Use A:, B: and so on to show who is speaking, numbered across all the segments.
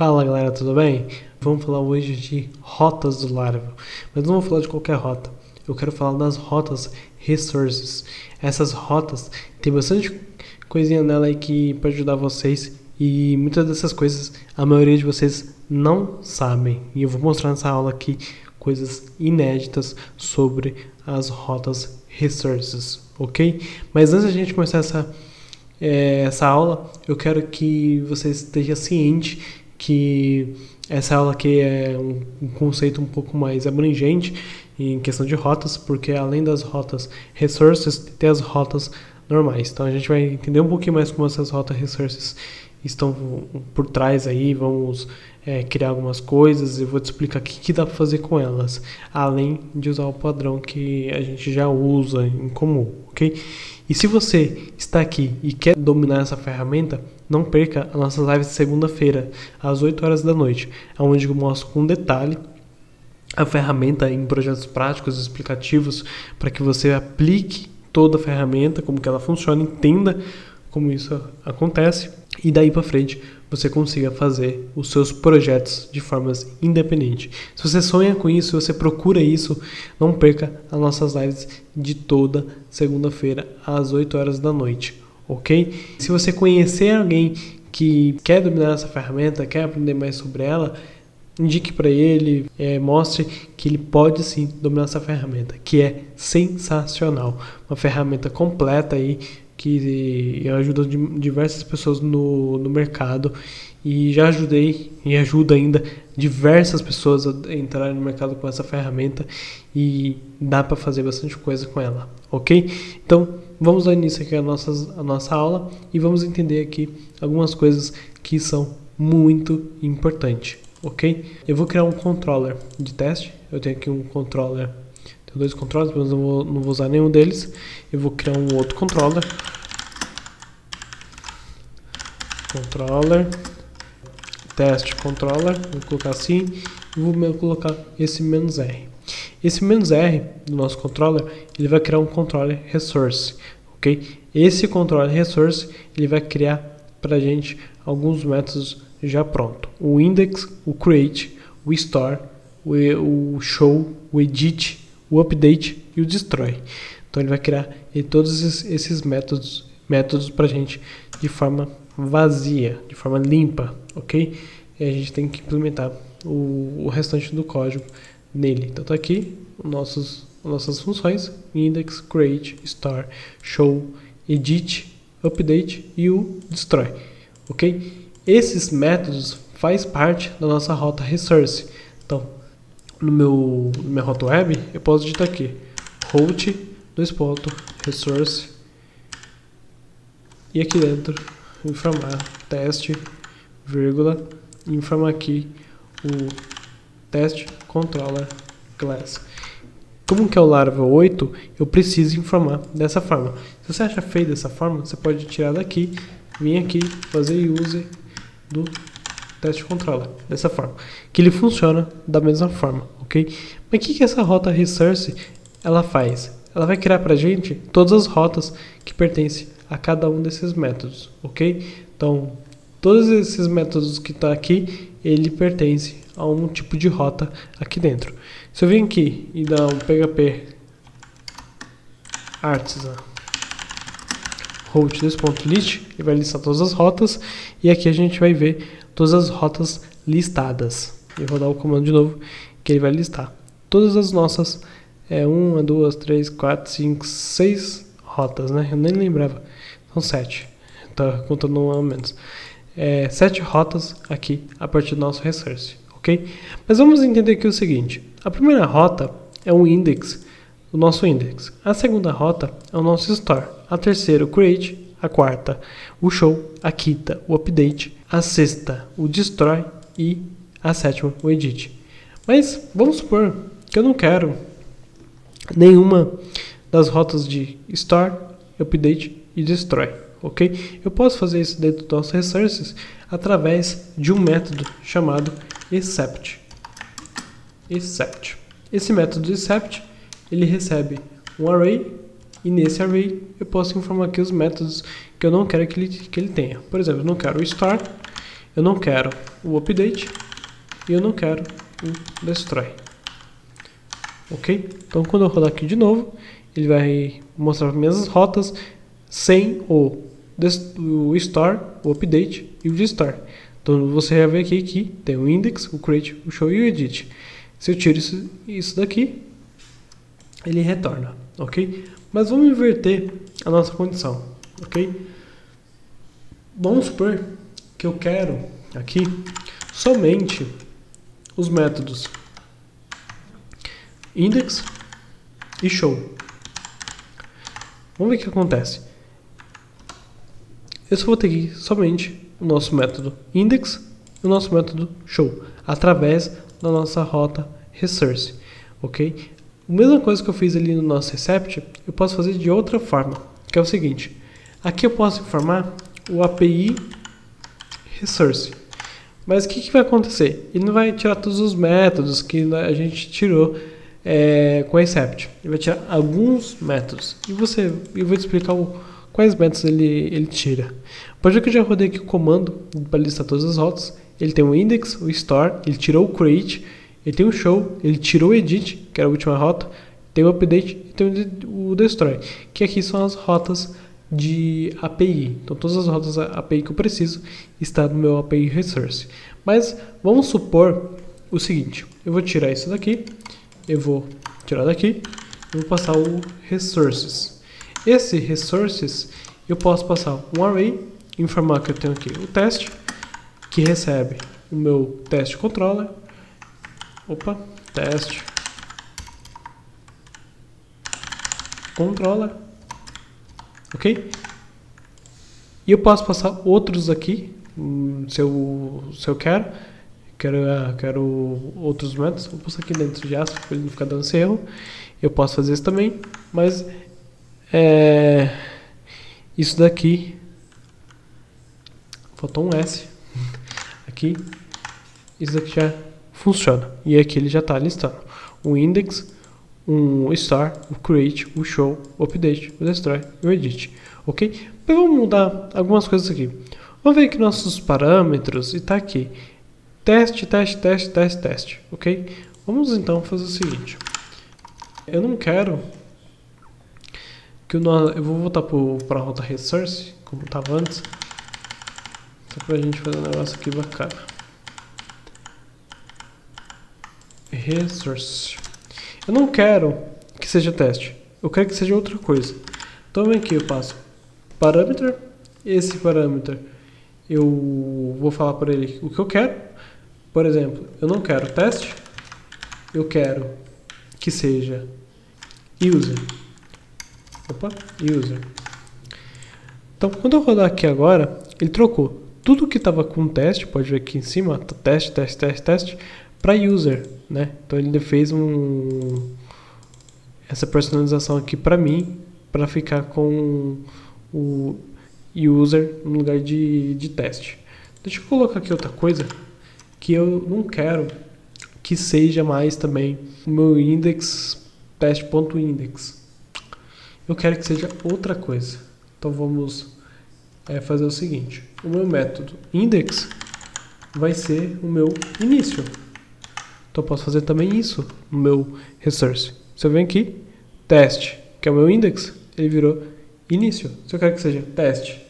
A: Fala galera, tudo bem? Vamos falar hoje de rotas do Laravel, mas não vou falar de qualquer rota. Eu quero falar das rotas resources. Essas rotas tem bastante coisinha nela aí que pode ajudar vocês e muitas dessas coisas a maioria de vocês não sabem. E eu vou mostrar nessa aula aqui coisas inéditas sobre as rotas resources, ok? Mas antes da gente começar essa é, essa aula, eu quero que você esteja ciente que essa aula aqui é um, conceito um pouco mais abrangente em questão de rotas, porque além das rotas resources, tem as rotas normais. Então a gente vai entender um pouquinho mais como essas rotas resources estão por trás aí, vamos é, criar algumas coisas e vou te explicar o que, que dá para fazer com elas, além de usar o padrão que a gente já usa em comum, ok? E se você está aqui e quer dominar essa ferramenta, não perca as nossas lives de segunda-feira, às 8 horas da noite, onde eu mostro com detalhe a ferramenta em projetos práticos explicativos para que você aplique toda a ferramenta, como que ela funciona, entenda como isso acontece e daí para frente você consiga fazer os seus projetos de formas independentes. Se você sonha com isso, se você procura isso, não perca as nossas lives de toda segunda-feira às 8 horas da noite, ok? Se você conhecer alguém que quer dominar essa ferramenta, quer aprender mais sobre ela, indique para ele, é, mostre que ele pode sim dominar essa ferramenta, que é sensacional, uma ferramenta completa aí que ajuda diversas pessoas no, no mercado e já ajudei e ajuda ainda diversas pessoas a entrarem no mercado com essa ferramenta e dá para fazer bastante coisa com ela, ok? Então vamos dar início aqui a nossa, a nossa aula e vamos entender aqui algumas coisas que são muito importantes, ok? Eu vou criar um controller de teste, eu tenho aqui um controller tenho dois controllers, mas não vou, não vou usar nenhum deles. Eu vou criar um outro controller. Controller. Teste controller. Vou colocar assim. E vou colocar esse menos R. Esse menos R do nosso controller, ele vai criar um controller resource. Ok? Esse controller resource, ele vai criar para a gente alguns métodos já pronto. O index, o create, o store, o show, o edit o update e o destroy. Então ele vai criar todos esses métodos, métodos para a gente de forma vazia, de forma limpa, ok? E a gente tem que implementar o, o restante do código nele. Então tá aqui nossos, nossas funções: index, create, store, show, edit, update e o destroy, ok? Esses métodos faz parte da nossa rota resource. No meu no minha rota web, eu posso digitar aqui route dois pontos resource e aqui dentro informar teste vírgula informar aqui o teste controller class. Como que é o Laravel 8, eu preciso informar dessa forma. Se você acha feio dessa forma, você pode tirar daqui, vir aqui, fazer use do teste controller dessa forma, que ele funciona da mesma forma, ok? Mas o que, que essa rota resource ela faz? Ela vai criar para gente todas as rotas que pertencem a cada um desses métodos, ok? Então, todos esses métodos que está aqui, ele pertence a um tipo de rota aqui dentro. Se eu vir aqui e dar um php artisan route2.list, ele vai listar todas as rotas e aqui a gente vai ver todas as rotas listadas. Eu vou dar o comando de novo, que ele vai listar todas as nossas é, uma, duas, três, quatro, cinco, seis rotas, né? Eu nem lembrava. São sete. Tá contando um a menos. É, sete rotas aqui a partir do nosso resource, ok? Mas vamos entender aqui o seguinte: a primeira rota é o index, o nosso index. A segunda rota é o nosso store. A terceira, o create. A quarta, o show. A quinta, o update a sexta o destroy e a sétima o edit. Mas vamos supor que eu não quero nenhuma das rotas de store, update e destroy, ok? Eu posso fazer isso dentro dos nossos resources através de um método chamado except. Except. Esse método except ele recebe um array e nesse array eu posso informar aqui os métodos que eu não quero que ele, que ele tenha. Por exemplo, eu não quero o store, eu não quero o update e eu não quero o destroy. Ok? Então quando eu rodar aqui de novo, ele vai mostrar as rotas sem o, o store, o update e o destore. Então você vai ver aqui que tem o index, o create, o show e o edit. Se eu tiro isso, isso daqui, ele retorna, ok? Mas vamos inverter a nossa condição, ok? Vamos supor que eu quero aqui somente os métodos index e show. Vamos ver o que acontece. Eu só vou ter aqui somente o nosso método index e o nosso método show através da nossa rota resource, ok? A mesma coisa que eu fiz ali no nosso recept, eu posso fazer de outra forma, que é o seguinte. Aqui eu posso informar o API resource. Mas o que, que vai acontecer? Ele não vai tirar todos os métodos que a gente tirou é, com o Recept. Ele vai tirar alguns métodos. E você, eu vou te explicar o, quais métodos ele, ele tira. Pode ver que eu já rodei aqui o comando para listar todas as rotas. Ele tem o index, o store, ele tirou o create, ele tem o show, ele tirou o edit, que era a última rota, tem o update e tem o destroy, que aqui são as rotas de API. Então todas as rotas API que eu preciso está no meu API Resource. Mas vamos supor o seguinte, eu vou tirar isso daqui, eu vou tirar daqui, eu vou passar o Resources. Esse Resources eu posso passar um array, informar que eu tenho aqui o teste, que recebe o meu teste controller, opa, teste. Controller ok? E eu posso passar outros aqui, hum, se eu, se eu quero, quero, uh, quero outros métodos, vou passar aqui dentro de aspas para ele não ficar dando esse erro, eu posso fazer isso também, mas é, isso daqui, faltou um S. Aqui, isso daqui já funciona, e aqui ele já está listando o index, um star, o create, o show, o update, o destroy e o edit, ok? Mas vamos mudar algumas coisas aqui. Vamos ver aqui nossos parâmetros e está aqui. Teste, teste, teste, teste, teste, ok? Vamos então fazer o seguinte. Eu não quero que o nosso, eu vou voltar para a rota resource, como estava antes, só para a gente fazer um negócio aqui bacana. Resource. Eu não quero que seja teste. Eu quero que seja outra coisa. Então vem aqui, eu passo parâmetro. Esse parâmetro eu vou falar para ele o que eu quero. Por exemplo, eu não quero teste. Eu quero que seja user. Opa, user. Então, quando eu rodar aqui agora, ele trocou tudo que estava com teste, pode ver aqui em cima, teste, teste, teste, teste, para user, né? Então ele fez um essa personalização aqui para mim, para ficar com o user no lugar de, de teste. Deixa eu colocar aqui outra coisa que eu não quero que seja mais também o meu index teste.index. Eu quero que seja outra coisa. Então vamos é, fazer o seguinte: o meu método index vai ser o meu início. Então eu posso fazer também isso no meu resource. Se eu venho aqui, teste, que é o meu index, ele virou início. Se eu quero que seja teste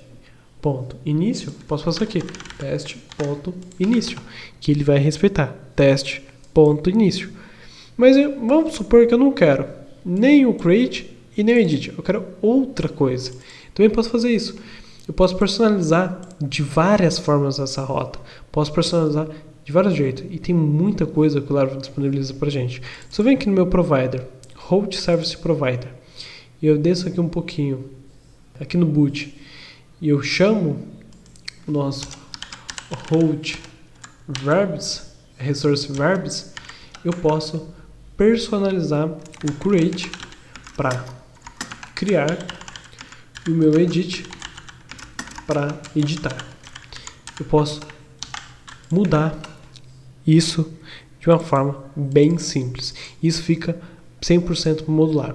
A: ponto início, posso passar aqui teste ponto início, que ele vai respeitar teste ponto início. Mas eu, vamos supor que eu não quero nem o create e nem o edit, eu quero outra coisa. Também posso fazer isso. Eu posso personalizar de várias formas essa rota. Posso personalizar de vários jeitos. E tem muita coisa que o Laravel disponibiliza para gente. Se eu venho aqui no meu provider, Host Service Provider, e eu desço aqui um pouquinho, aqui no boot, e eu chamo o nosso Host Verbs, Resource Verbs, eu posso personalizar o create para criar e o meu edit para editar. Eu posso mudar isso de uma forma bem simples. Isso fica 100% modular.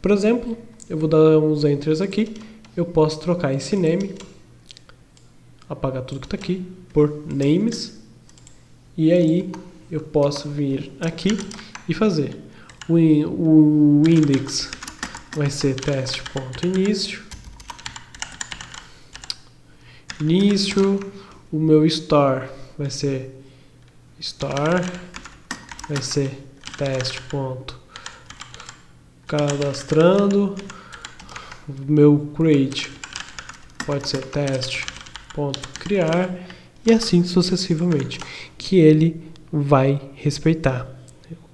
A: Por exemplo, eu vou dar uns enters aqui, eu posso trocar esse name, apagar tudo que está aqui por names. E aí eu posso vir aqui e fazer. O, o index vai ser teste.início início. O meu store vai ser store vai ser teste ponto. Cadastrando. Meu create. Pode ser teste ponto criar. E assim sucessivamente que ele vai respeitar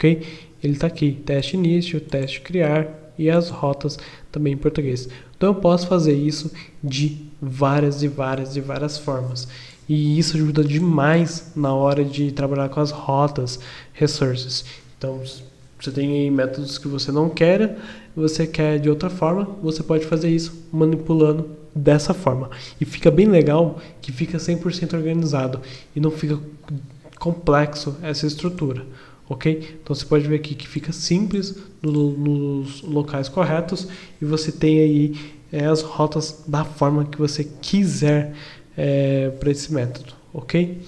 A: ok? Ele está aqui teste início teste criar. E as rotas também em português. Então eu posso fazer isso de várias e várias e várias formas. E isso ajuda demais na hora de trabalhar com as rotas resources. Então, você tem aí métodos que você não quer, você quer de outra forma, você pode fazer isso manipulando dessa forma. E fica bem legal que fica 100% organizado e não fica complexo essa estrutura ok? Então você pode ver aqui que fica simples no, nos locais corretos e você tem aí é, as rotas da forma que você quiser é, para esse método, ok?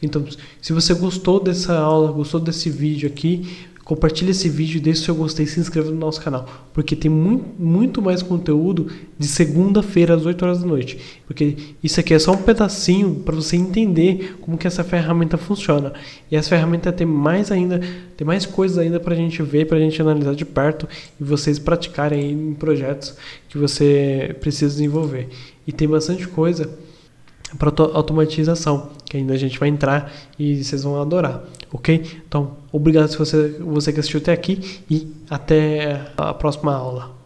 A: Então, se você gostou dessa aula, gostou desse vídeo aqui, Compartilhe esse vídeo, deixe seu gostei se inscreva no nosso canal, porque tem muito, muito mais conteúdo de segunda-feira às 8 horas da noite. Porque isso aqui é só um pedacinho para você entender como que essa ferramenta funciona. E essa ferramenta tem mais ainda, tem mais coisas ainda para a gente ver, para a gente analisar de perto e vocês praticarem em projetos que você precisa desenvolver. E tem bastante coisa para automatização, que ainda a gente vai entrar e vocês vão adorar, ok? Então, obrigado se você, você que assistiu até aqui e até a próxima aula.